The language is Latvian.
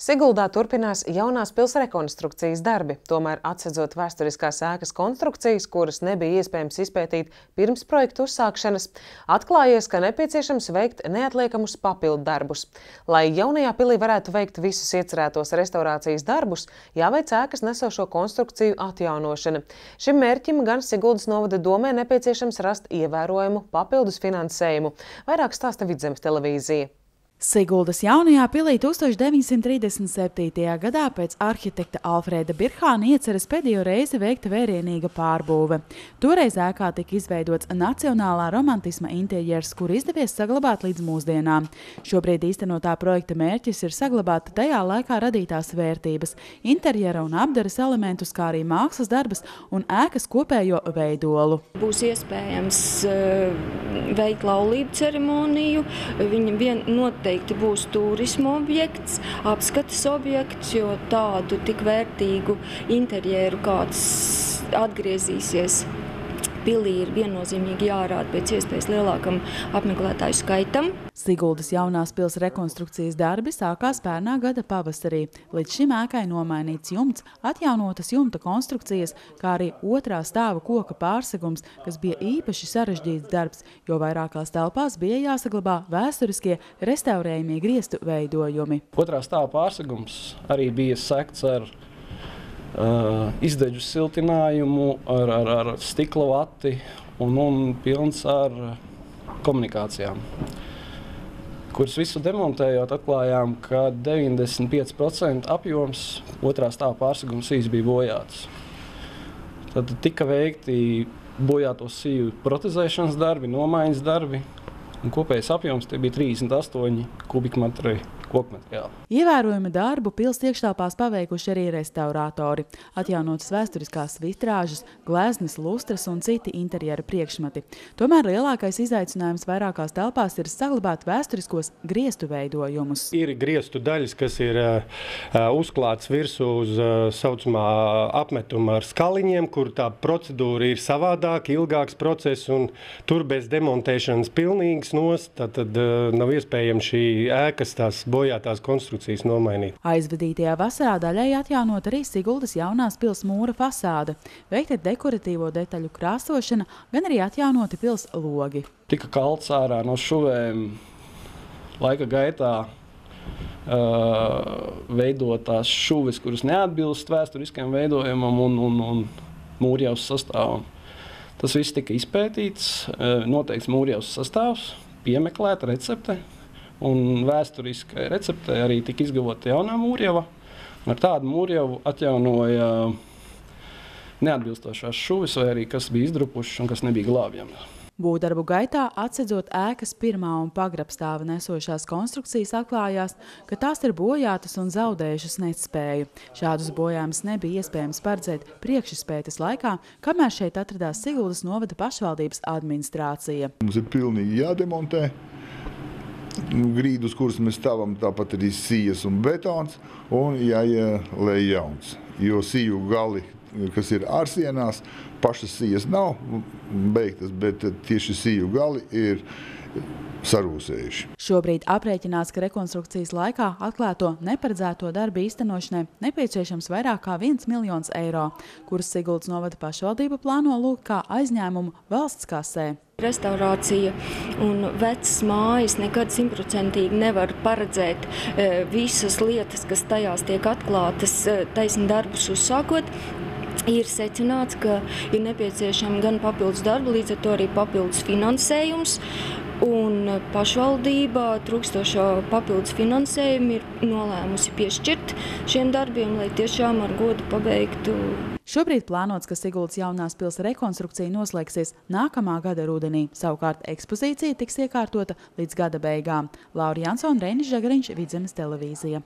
Siguldā turpinās jaunās pils rekonstrukcijas darbi, tomēr atsedzot vēsturiskās ēkas konstrukcijas, kuras nebija iespējams izpētīt pirms projektu uzsākšanas, atklājies, ka nepieciešams veikt neatliekamus papildu darbus. Lai jaunajā pilī varētu veikt visus iecerētos restaurācijas darbus, jāveic ēkas nesošo konstrukciju atjaunošana. Šim mērķim gan Siguldas novada domē nepieciešams rast ievērojumu papildus finansējumu. Vairāk stāsta Vidzemes televīzija. Siguldas jaunajā pilī 1937. gadā pēc arhitekta Alfrēda Birhāna ieceras pēdējo reizi veikta vērienīga pārbūve. Toreiz ēkā tika izveidots nacionālā romantisma interjers, kur izdevies saglabāt līdz mūsdienām. Šobrīd īstenotā projekta mērķis ir saglabāt tajā laikā radītās vērtības, interjera un apdares elementus, kā arī mākslas darbas un ēkas kopējo veidolu. Būs iespējams uh, veikt laulību ceremoniju. Viņa vien noteikti noteikti būs turisma objekts, apskates objekts, jo tādu tik vērtīgu interjeru kāds atgriezīsies pilī ir viennozīmīgi jārāda pēc iespējas lielākam apmeklētāju skaitam. Siguldas jaunās pils rekonstrukcijas darbi sākās pērnā gada pavasarī. Līdz šim ēkai nomainīts jumts, atjaunotas jumta konstrukcijas, kā arī otrā stāva koka pārsegums, kas bija īpaši sarežģīts darbs, jo vairākās telpās bija jāsaglabā vēsturiskie restaurējumie griestu veidojumi. Otrā stāva pārsegums arī bija sekts ar uh, izdeģu siltinājumu, ar, ar, ar stikla vati un, un pilns ar komunikācijām. Kurus visu demontējot, atklājām, ka 95% apjoms otrā stāva pārsegums īsi bija bojāts. Tad tika veikti bojāto sīvu protezēšanas darbi, nomaiņas darbi, un kopējais apjoms bija 38 kubikmetri koku materiālu. Ievērojama darbu pils iekštelpās paveikuši arī restaurātori. Atjaunotas vēsturiskās vitrāžas, gleznes, lustras un citi interjera priekšmeti. Tomēr lielākais izaicinājums vairākās telpās ir saglabāt vēsturiskos griestu veidojumus. Ir griestu daļas, kas ir uzklāts virsū uz saucamā apmetuma ar skaliņiem, kur tā procedūra ir savādāka, ilgāks process un tur bez demontēšanas pilnīgs nost, tad, tad nav iespējams šī ēkas tās bojās bojātās konstrukcijas nomainīt. Aizvadītajā vasarā daļai atjaunot arī Siguldas jaunās pils mūra fasāde, veikta dekoratīvo detaļu krāsošana, gan arī atjaunoti pils logi. Tika kalts ārā no šuvēm laika gaitā uh, veidotās šuvis, kuras neatbilst vēsturiskajam veidojumam un, un, un mūrjaus sastāvam. Tas viss tika izpētīts, noteikts mūrjaus sastāvs, piemeklēta recepte, Un vēsturiskai receptei arī tika izgatavota jaunā mūrjava. Ar tādu mūrjavu atjaunoja neatbilstošās šuvis, vai arī kas bija izdrupušas un kas nebija glābjams. Būvdarbu gaitā, atsedzot ēkas pirmā un pagrabstāva nesošās konstrukcijas, atklājās, ka tās ir bojātas un zaudējušas nespēju. Šādus bojājumus nebija iespējams paredzēt priekšspētes laikā, kamēr šeit atradās Siguldas novada pašvaldības administrācija. Mums ir pilnīgi jādemontē grīdus, kurus mēs stāvam, tāpat arī sijas un betons, un jāielēj jauns. Jo siju gali, kas ir ārsienās, pašas sijas nav beigtas, bet tieši siju gali ir sarūsējuši. Šobrīd aprēķināts, ka rekonstrukcijas laikā atklāto neparedzēto darbu īstenošanai nepieciešams vairāk kā 1 miljons eiro, kurus Siguldas novada pašvaldība plāno lūgt kā aizņēmumu valsts kasē. Restaurācija un vecas mājas nekad simtprocentīgi nevar paredzēt e, visas lietas, kas tajās tiek atklātas e, taisni darbus uzsākot. Ir secināts, ka ir nepieciešama gan papildus darba, līdz ar to arī papildus finansējums. Un pašvaldība trūkstošo papildus finansējumu ir nolēmusi piešķirt šiem darbiem, lai tiešām ar godu pabeigtu Šobrīd plānots, ka Siguldas jaunās pils rekonstrukcija noslēgsies nākamā gada rudenī. Savukārt ekspozīcija tiks iekārtota līdz gada beigām. Laura Jansona, Reinis Žagariņš, Vidzemes televīzija.